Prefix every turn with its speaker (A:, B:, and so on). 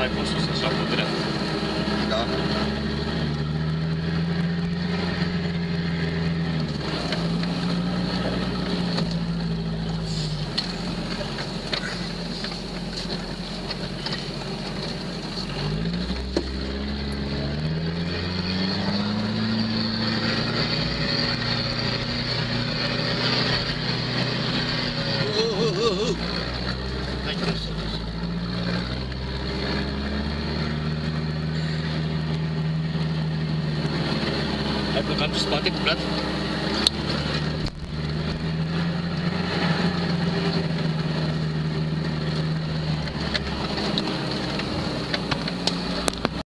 A: mai pus sus așa puterea. Altbekanntes Batikblatt.